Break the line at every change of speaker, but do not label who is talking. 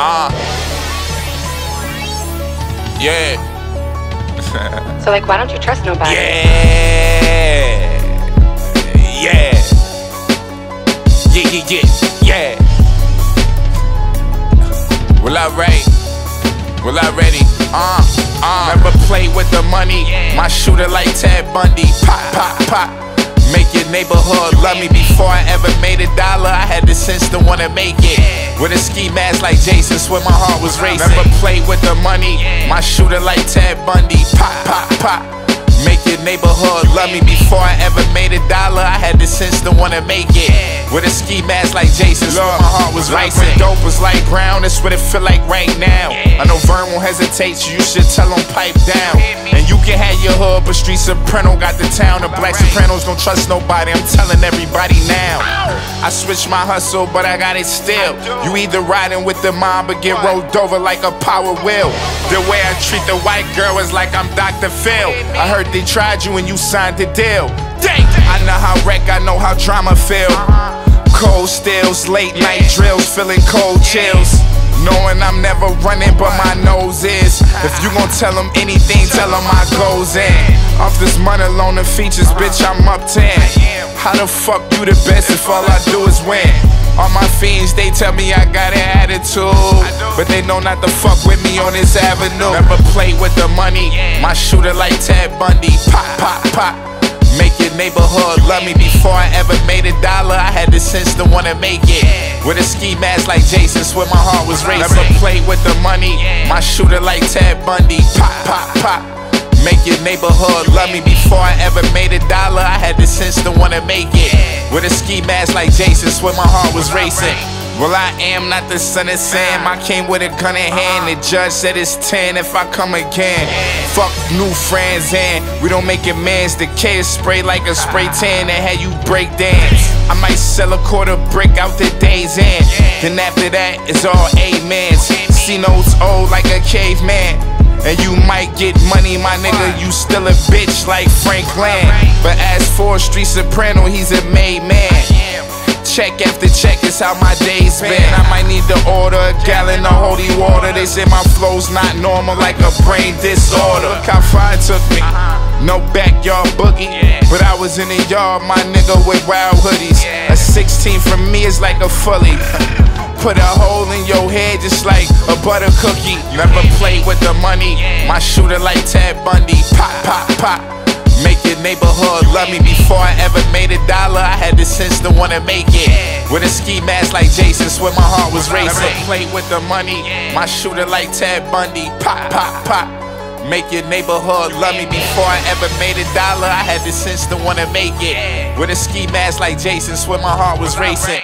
Ah. yeah.
So like, why don't you trust nobody?
Yeah. Yeah. Yeah, yeah, yeah, yeah. Well, I ready? Well, I ready? Uh, uh. Never play with the money. My shooter like Ted Bundy. Pop, pop, pop. Make your neighborhood love me before I ever made a dollar. I had the sense to wanna make it. With a ski mask like Jason, swear my heart was racing. Never play with the money. My shooter like Ted Bundy. Pop, pop, pop. Make your neighborhood love me before I ever made a dollar. I had the sense to wanna make it. With a ski mask like Jason, so my heart was racing. Dope was like brown, that's what it feel like right now. I know Vern won't hesitate, so you should tell him pipe down. And you can have your hood, but Street Soprano got the town. The Black Sopranos don't trust nobody, I'm telling everybody now. I switched my hustle, but I got it still. You either riding with the mob or get rolled over like a power wheel. The way I treat the white girl is like I'm Dr. Phil. I heard they tried you and you signed the deal. Dang! I know how wreck, I know how drama feel. Cold stills, late night drills, feeling cold chills. Knowing I'm never running, but my nose is. If you gon' tell them anything, tell them my goes in. Off this money alone and features, bitch, I'm up 10. How the fuck you the best if all I do is win? All my fiends, they tell me I got an attitude. But they know not to fuck with me on this avenue. Never play with the money. My shooter like Ted Bundy. Pop, pop, pop. Make your neighborhood love me before I ever made a dollar. I had the sense to wanna make it. With a ski mask like Jason, swear my heart was racing. Never play with the money. My shooter like Ted Bundy. Pop, pop, pop. Make your neighborhood love me before I ever made a dollar. I had the sense to wanna make it. With a ski mask like Jason, swear my heart was racing. Well, I am not the son of Sam. I came with a gun in hand. The judge said it's 10 if I come again. Fuck new friends, and we don't make amends. The K is spray like a spray tan and had you break dance. I might sell a quarter brick out the day's end. Then after that, it's all amens. See notes old like a caveman. And you might get money, my nigga, you still a bitch like Franklin. But as for Street Soprano, he's a made man. Check after check is how my days been. I might need to order a gallon of holy water. They say my flow's not normal, like a brain disorder. Look how far it took me. Uh-huh. No backyard boogie, but I was in the yard, my nigga with wild hoodies. A 16 from me is like a fully. Put a hole in your head just like a butter cookie. Never play with the money. My shooter like Ted Bundy. Pop, pop, pop. Make your neighborhood love me before I ever made a dollar. I had the sense to wanna make it. With a ski mask like Jason, swear my heart was racing. Never play with the money. My shooter like Ted Bundy. Pop, pop, pop. Make your neighborhood love me before I ever made a dollar. I had the sense to wanna make it. With a ski mask like Jason, swear my heart was racing.